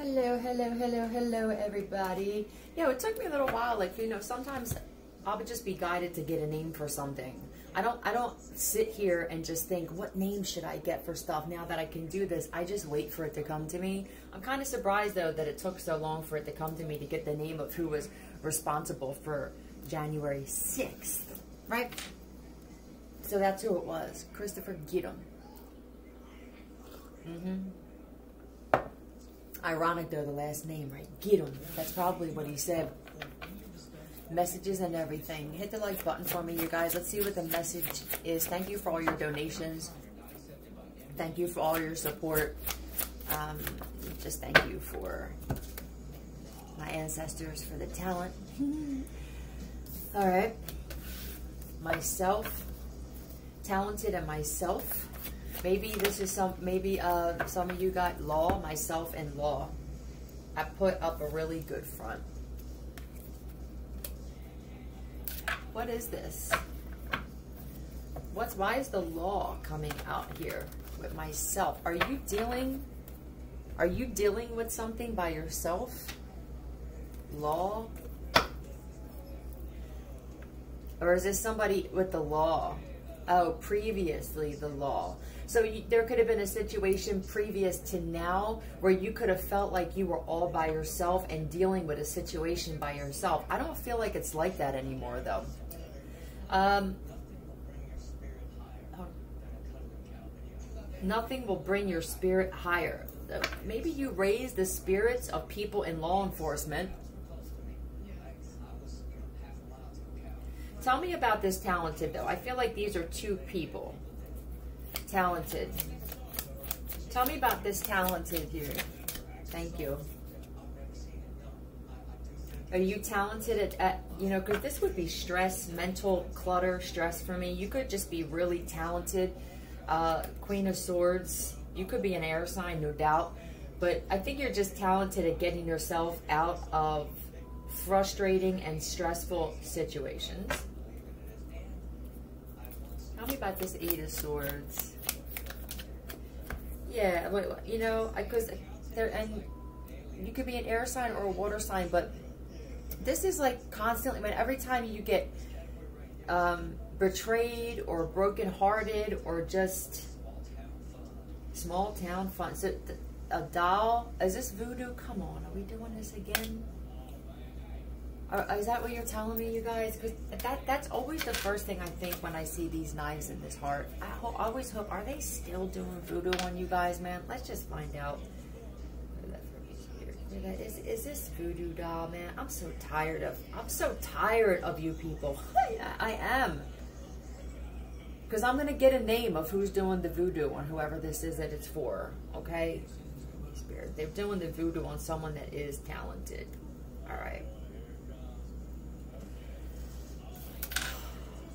Hello, hello, hello, hello, everybody. You know, it took me a little while. Like, you know, sometimes I would just be guided to get a name for something. I don't I don't sit here and just think what name should I get for stuff now that I can do this. I just wait for it to come to me. I'm kind of surprised though that it took so long for it to come to me to get the name of who was responsible for January 6th, right? So that's who it was. Christopher Giddum. Mm-hmm. Ironic though, the last name, right? Giddum. That's probably what he said messages and everything. Hit the like button for me, you guys. Let's see what the message is. Thank you for all your donations. Thank you for all your support. Um, just thank you for my ancestors for the talent. all right. Myself, talented and myself. Maybe this is some, maybe uh, some of you got law, myself, and law. I put up a really good front. What is this? What's why is the law coming out here with myself? Are you dealing are you dealing with something by yourself? Law? Or is this somebody with the law? Oh, previously the law. So you, there could have been a situation previous to now where you could have felt like you were all by yourself and dealing with a situation by yourself. I don't feel like it's like that anymore though. Um, nothing will bring your spirit higher. Maybe you raise the spirits of people in law enforcement. Tell me about this talented, though. I feel like these are two people. Talented. Tell me about this talented here. Thank you. Are you talented at, at you know, because this would be stress, mental clutter, stress for me. You could just be really talented. Uh, Queen of Swords, you could be an air sign, no doubt. But I think you're just talented at getting yourself out of frustrating and stressful situations. About this Eight of Swords. Yeah, you know, I because there and you could be an air sign or a water sign, but this is like constantly, when every time you get um, betrayed or brokenhearted or just small town fun. So a doll, is this voodoo? Come on, are we doing this again? Is that what you're telling me, you guys? Because that, that's always the first thing I think when I see these knives in this heart. I, ho always hope, are they still doing voodoo on you guys, man? Let's just find out. Is, is this voodoo doll, man? I'm so tired of, I'm so tired of you people. I, I am. Because I'm going to get a name of who's doing the voodoo on whoever this is that it's for, okay? Spirit. They're doing the voodoo on someone that is talented. All right.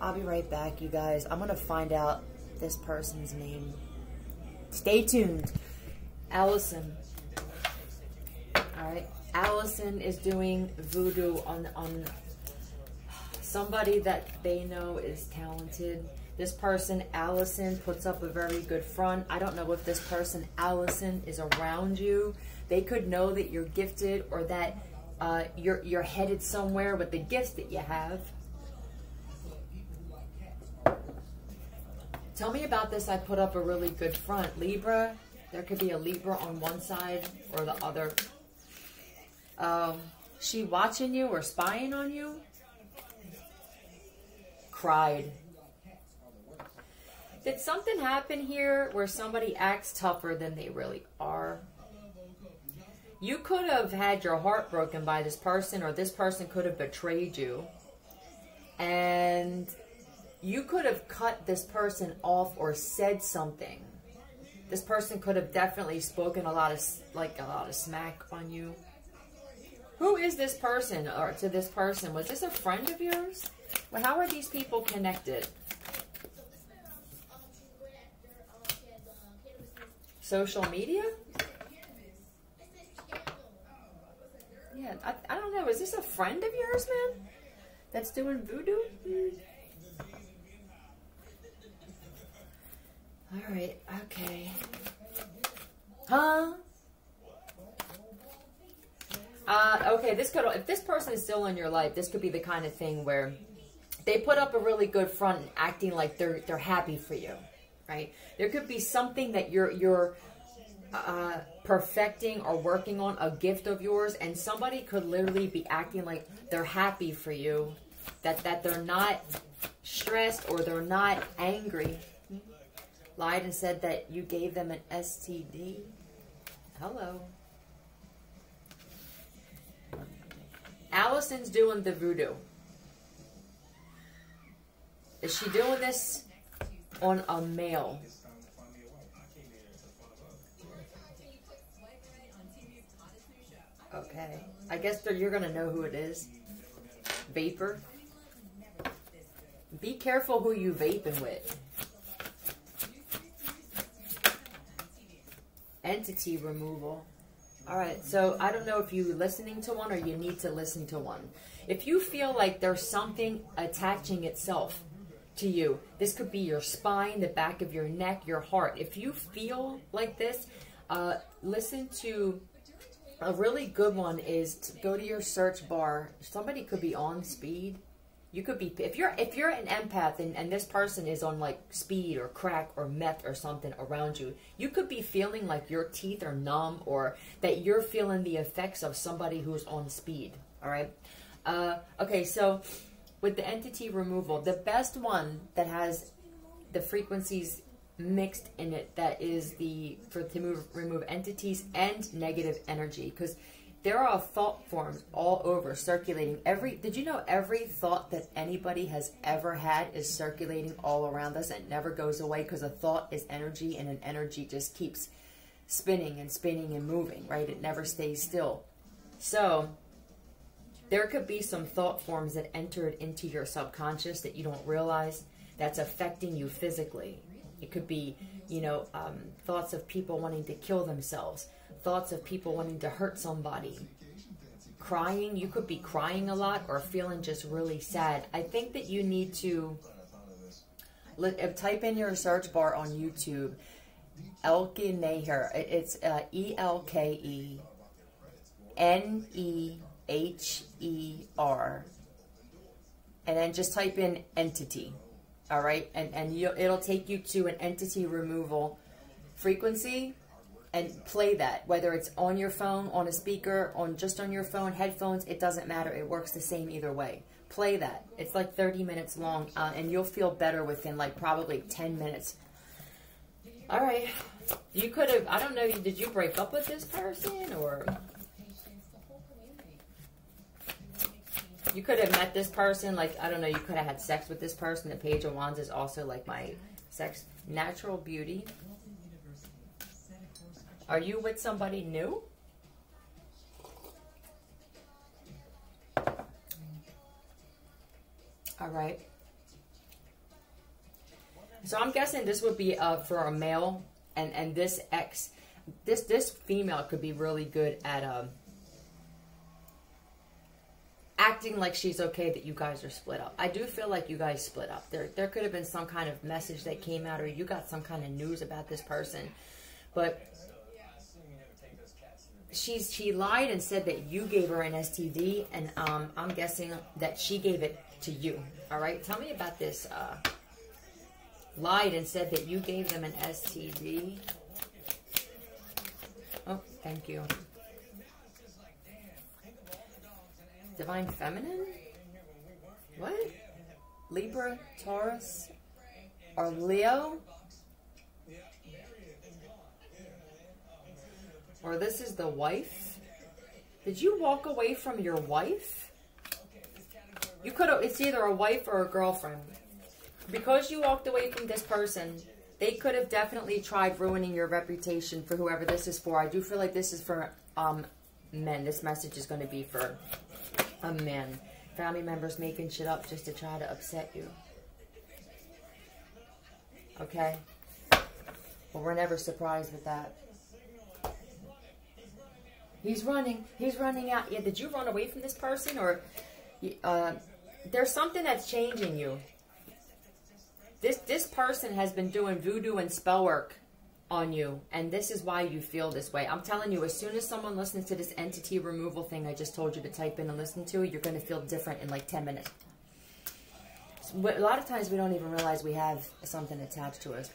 I'll be right back, you guys. I'm going to find out this person's name. Stay tuned. Allison. All right. Allison is doing voodoo on, on somebody that they know is talented. This person, Allison, puts up a very good front. I don't know if this person, Allison, is around you. They could know that you're gifted or that uh, you're, you're headed somewhere with the gifts that you have. Tell me about this. I put up a really good front. Libra, there could be a Libra on one side or the other. Um, she watching you or spying on you? Cried. Did something happen here where somebody acts tougher than they really are? You could have had your heart broken by this person or this person could have betrayed you. And you could have cut this person off or said something. This person could have definitely spoken a lot of like a lot of smack on you. Who is this person or to this person? Was this a friend of yours? Well, how are these people connected? Social media? Yeah, I, I don't know. Is this a friend of yours, man? That's doing voodoo? Mm. All right, okay. Huh? Uh, okay, this could if this person is still in your life, this could be the kind of thing where they put up a really good front, acting like they're they're happy for you, right? There could be something that you're you're uh, perfecting or working on, a gift of yours, and somebody could literally be acting like they're happy for you, that that they're not stressed or they're not angry. Lied and said that you gave them an STD. Hello. Allison's doing the voodoo. Is she doing this on a male? Okay. I guess you're going to know who it is. Vapor. Be careful who you vaping with. Entity removal. All right, so I don't know if you're listening to one or you need to listen to one. If you feel like there's something attaching itself to you, this could be your spine, the back of your neck, your heart. If you feel like this, uh, listen to a really good one is to go to your search bar. Somebody could be on speed you could be if you're if you're an empath and, and this person is on like speed or crack or meth or something around you you could be feeling like your teeth are numb or that you're feeling the effects of somebody who's on speed all right? Uh, okay so with the entity removal the best one that has the frequencies mixed in it that is the for to move remove entities and negative energy because there are thought forms all over circulating. Every did you know every thought that anybody has ever had is circulating all around us and never goes away because a thought is energy and an energy just keeps spinning and spinning and moving, right? It never stays still. So there could be some thought forms that entered into your subconscious that you don't realize that's affecting you physically. It could be, you know, um, thoughts of people wanting to kill themselves thoughts of people wanting to hurt somebody. Crying, you could be crying a lot or feeling just really sad. I think that you need to uh, type in your search bar on YouTube, Elke Neher. It's uh, E L K E N E H E R. And then just type in entity. All right. And, and it'll take you to an entity removal frequency and play that, whether it's on your phone, on a speaker, on just on your phone, headphones, it doesn't matter. It works the same either way. Play that. It's like 30 minutes long, uh, and you'll feel better within like probably 10 minutes. All right. You could have, I don't know, did you break up with this person or... You could have met this person, like, I don't know, you could have had sex with this person. The Page of Wands is also like my sex, natural beauty. Are you with somebody new? All right. So I'm guessing this would be uh, for a male, and and this ex, this this female could be really good at um, acting like she's okay that you guys are split up. I do feel like you guys split up. There there could have been some kind of message that came out, or you got some kind of news about this person, but she's she lied and said that you gave her an STD, and um, I'm guessing that she gave it to you. All right, tell me about this. Uh, lied and said that you gave them an STD. Oh, thank you. Divine Feminine? What? Libra, Taurus, or Leo? Or this is the wife. Did you walk away from your wife? You could have, it's either a wife or a girlfriend. Because you walked away from this person, they could have definitely tried ruining your reputation for whoever this is for. I do feel like this is for um, men. This message is going to be for a man. Family members making shit up just to try to upset you. Okay? Well, we're never surprised with that. He's running. He's running out. Yeah, did you run away from this person or uh, there's something that's changing you. This this person has been doing voodoo and spell work on you and this is why you feel this way i'm telling you as soon as someone listens to this entity removal thing i just told you to type in and listen to you're going to feel different in like 10 minutes a lot of times we don't even realize we have something attached to us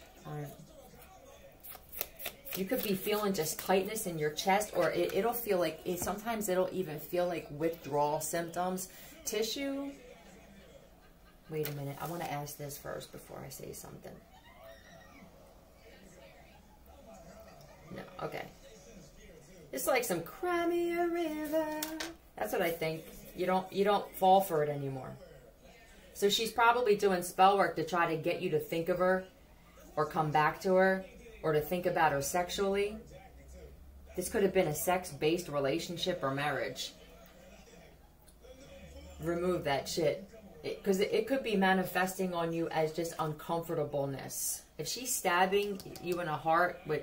you could be feeling just tightness in your chest or it, will feel like it sometimes it'll even feel like withdrawal symptoms tissue wait a minute i want to ask this first before i say something No, okay. It's like some Cry Me a River. That's what I think. You don't you don't fall for it anymore. So she's probably doing spell work to try to get you to think of her or come back to her or to think about her sexually. This could have been a sex-based relationship or marriage. Remove that shit. Because it, it, could be manifesting on you as just uncomfortableness. If she's stabbing you in the heart with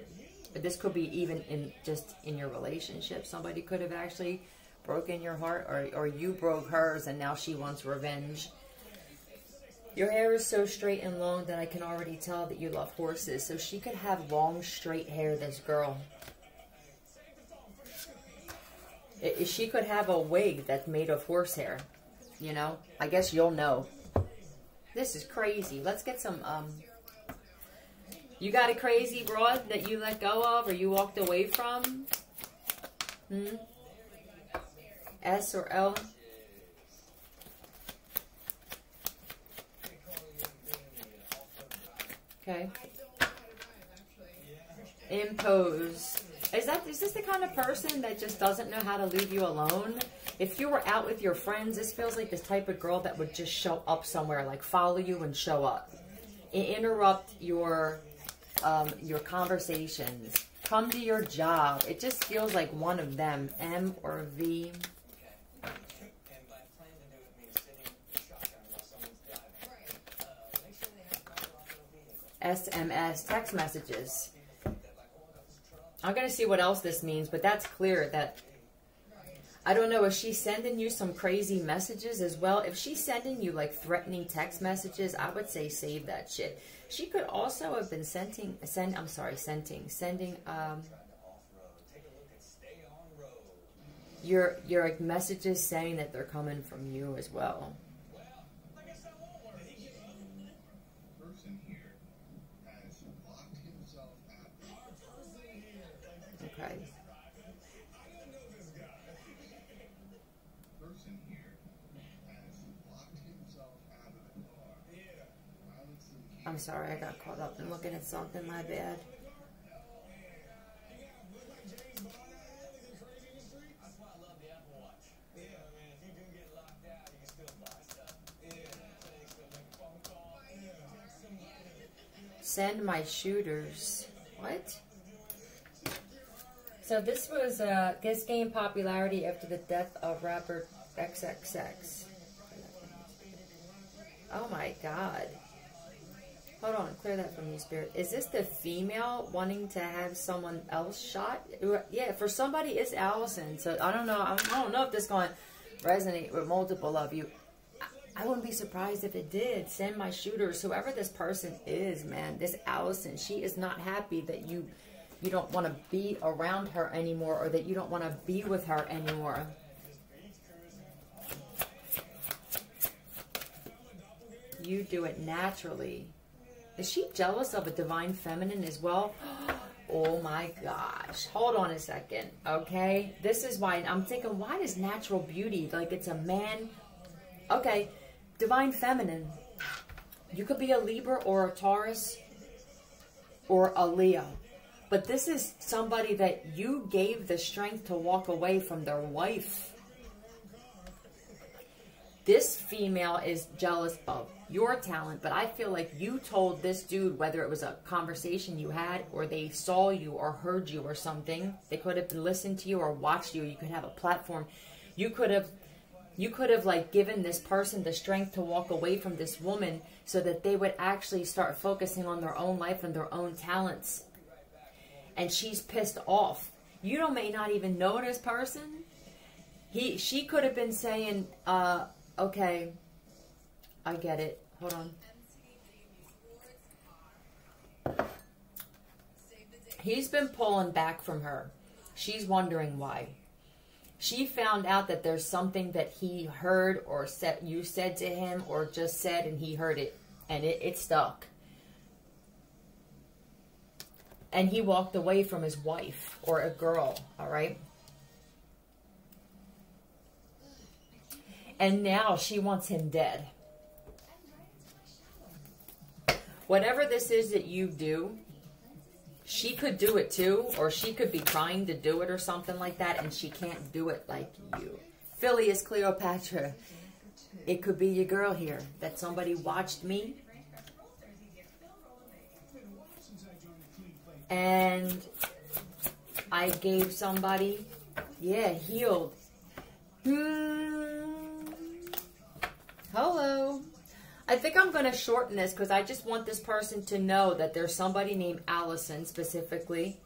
but this could be even in just in your relationship. Somebody could have actually broken your heart or, or you broke hers and now she wants revenge. Your hair is so straight and long that I can already tell that you love horses. So she could have long, straight hair, this girl. It, she could have a wig that's made of horsehair. You know? I guess you'll know. This is crazy. Let's get some um, you got a crazy broad that you let go of or you walked away from? Hmm? S or L? Okay. Impose. Is that is this the kind of person that just doesn't know how to leave you alone? If you were out with your friends, this feels like this type of girl that would just show up somewhere, like follow you and show up. Interrupt your um, your conversations. Come to your job. It just feels like one of them, M or V. SMS, text messages. I'm going to see what else this means, but that's clear that I don't know, is she sending you some crazy messages as well? If she's sending you like threatening text messages, I would say save that shit. She could also have been sending, send, I'm sorry, sending, sending, um, your, your messages saying that they're coming from you as well. Okay. I'm sorry, I got caught up in looking at something, my bad. Send my shooters. What? So this was, uh, this gained popularity after the death of rapper XXX. Oh my god. Hold on, clear that from me, Spirit. Is this the female wanting to have someone else shot? Yeah, for somebody, it's Allison. So I don't know. I don't know if this going to resonate with multiple of you. I wouldn't be surprised if it did. Send my shooters, whoever this person is, man. This Allison, she is not happy that you you don't want to be around her anymore or that you don't want to be with her anymore. You do it naturally. Is she jealous of a divine feminine as well? Oh my gosh. Hold on a second. Okay. This is why I'm thinking, why does natural beauty, like it's a man? Okay. Divine feminine. You could be a Libra or a Taurus or a Leo. But this is somebody that you gave the strength to walk away from their wife. This female is jealous of your talent, but I feel like you told this dude, whether it was a conversation you had or they saw you or heard you or something, they could have listened to you or watched you, you could have a platform. You could have you could have like given this person the strength to walk away from this woman so that they would actually start focusing on their own life and their own talents. And she's pissed off. You don't may not even know this person. He she could have been saying, uh, okay, I get it. Hold on. He's been pulling back from her. She's wondering why. She found out that there's something that he heard or said you said to him or just said and he heard it and it, it stuck. And he walked away from his wife or a girl, all right? And now she wants him dead. Whatever this is that you do, she could do it too, or she could be trying to do it or something like that, and she can't do it like you. Philly is Cleopatra. It could be your girl here that somebody watched me and I gave somebody, yeah, healed. Hmm. Hello. I think I'm going to shorten this because I just want this person to know that there's somebody named Allison specifically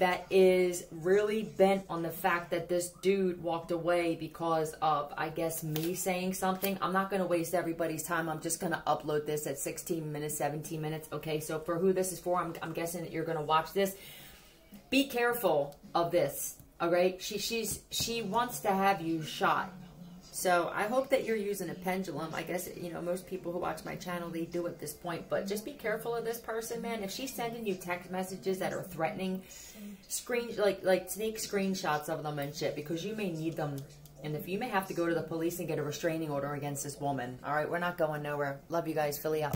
that is really bent on the fact that this dude walked away because of, I guess, me saying something. I'm not going to waste everybody's time. I'm just going to upload this at 16 minutes, 17 minutes. Okay, so for who this is for, I'm, I'm guessing that you're going to watch this. Be careful of this, all right? She, she's, she wants to have you shot. So I hope that you're using a pendulum. I guess, you know, most people who watch my channel, they do at this point. But just be careful of this person, man. If she's sending you text messages that are threatening, screen like like take screenshots of them and shit because you may need them. And if you may have to go to the police and get a restraining order against this woman. All right, we're not going nowhere. Love you guys. Philly out.